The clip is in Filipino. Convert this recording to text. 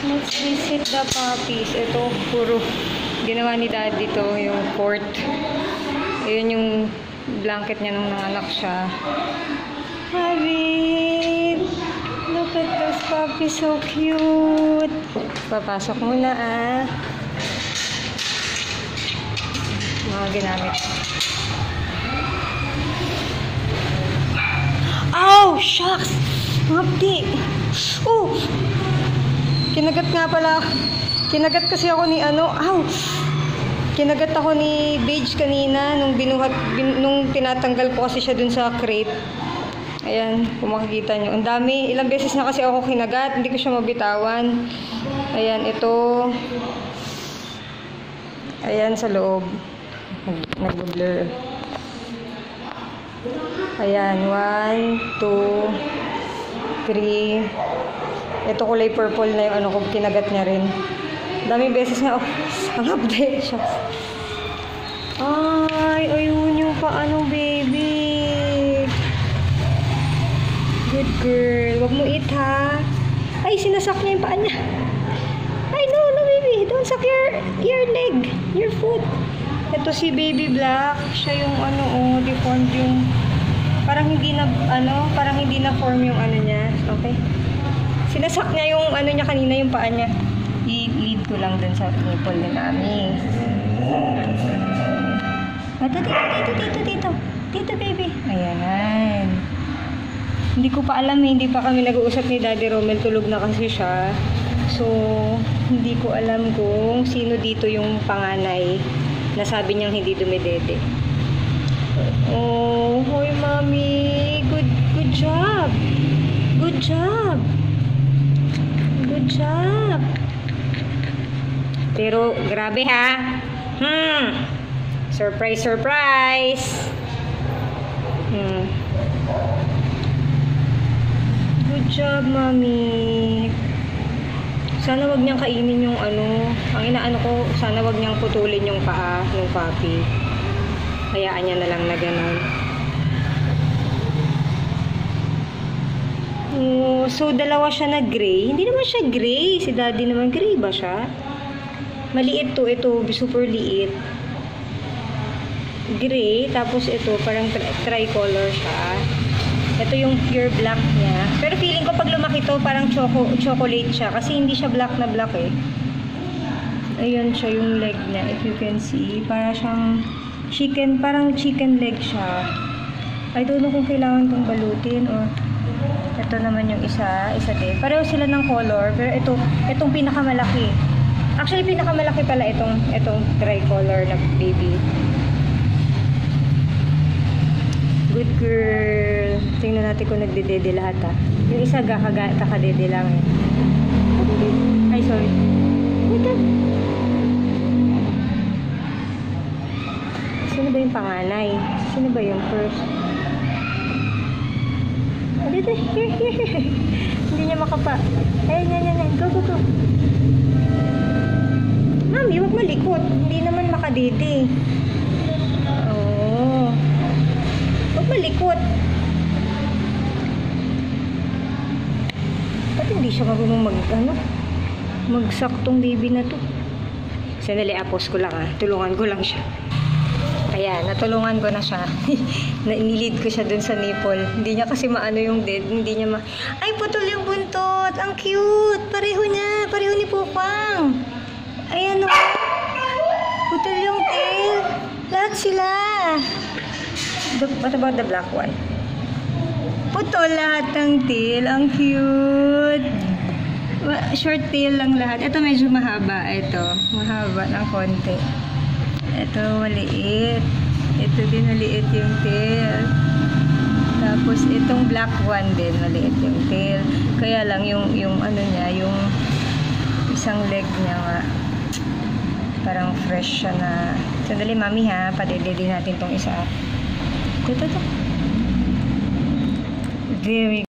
Let's visit the puppies. Ito, puro ginawa ni daddy to, yung fort. Ayun yung blanket niya nung nanganak siya. Habib! Look at those puppies, so cute! Papasok muna ah. Mga ginamit. Oh, shucks! Mabdi! Oh! Kinagat nga pala. Kinagat kasi ako ni ano. Ow! Kinagat ako ni Beige kanina nung binuhat, bin, nung tinatanggal ko kasi siya dun sa crate. Ayan, kung makikita nyo. Ang dami. Ilang beses na kasi ako kinagat. Hindi ko siya mabitawan. Ayan, ito. Ayan, sa loob. Nag-blur. Ayan, one, two, three. Ito kulay purple na yung ano ko, kinagat niya rin. Daming beses nga, oh, ang update siya. Ay, ayun yung paano, baby. Good girl. Huwag mo eat, ha? Ay, sinasak niya yung paa niya. Ay, no, no, baby. Don't suck your, your leg, your foot. Ito si Baby Black. Siya yung ano, oh, deformed yung parang hindi na ano, parang hindi na form yung ano niya. Okay? Sinasak niya yung ano niya kanina yung paa niya. I-lead ko lang dun sa nipple ni Mami. Ito, dito, dito, dito, dito. Dito, baby. Ayan. Hindi ko pa alam, eh. hindi pa kami nag-uusap ni Daddy Romel. Tulog na kasi siya. So, hindi ko alam kung sino dito yung panganay na sabi niyang hindi dumidede. Oh, hoy mami. Good good job. Good job. Job. Pero grabe ha. Hmm. Surprise, surprise. Hmm. Good job, mami. Sana wag niyang kainin yung ano. Ang inaano ko, sana wag niyang putulin yung paa ng papi. Hayaan niya na lang na ganun. So dalawa siya na gray. Hindi naman siya gray. Si daddy naman gray ba siya? Maliit to. Ito, super liit. Gray. Tapos ito, parang tri- tricolor siya. Ito yung pure black niya. Pero feeling ko pag lumaki to, parang choco chocolate siya. Kasi hindi siya black na black eh. Ayun siya yung leg niya. If you can see. Para siyang chicken. Parang chicken leg siya. I don't know kung kailangan kong balutin or ito naman yung isa, isa din. Pareho sila ng color, pero ito, itong pinakamalaki. Actually, pinakamalaki pala itong, itong tricolor na baby. Good girl. Tingnan natin kung nagdedede lahat ha. Yung isa kakaga, kakadede lang eh. Ay, sorry. Ito. Sino ba yung panganay? Sino ba yung first? Dito. Hindi niya makapa. Ayun, yan, yan, yan. Go, go, go. Mami, huwag malikot. Hindi naman makadede. Oo. Huwag malikot. Ba't hindi siya marunong mag, ano? Magsaktong baby na to. Sandali, apos ko lang ah. Tulungan ko lang siya. Ayan, natulungan ko na siya. na inilid ko siya dun sa nipple. Hindi niya kasi maano yung dead. Hindi niya ma... Ay, putol yung buntot! Ang cute! Pareho niya! Pareho ni Pupang! Ayan o. Putol yung tail. Lahat sila. The, what about the black one? Putol lahat ng tail. Ang cute! Short tail lang lahat. Ito medyo mahaba. Ito. Mahaba ng konti. Ito maliit. Ito din maliit yung tail. Tapos itong black one din maliit yung tail. Kaya lang yung yung ano niya, yung isang leg niya nga parang fresh siya na. Sandali mami ha, padedede natin tong isa. Ito, ito, ito. Very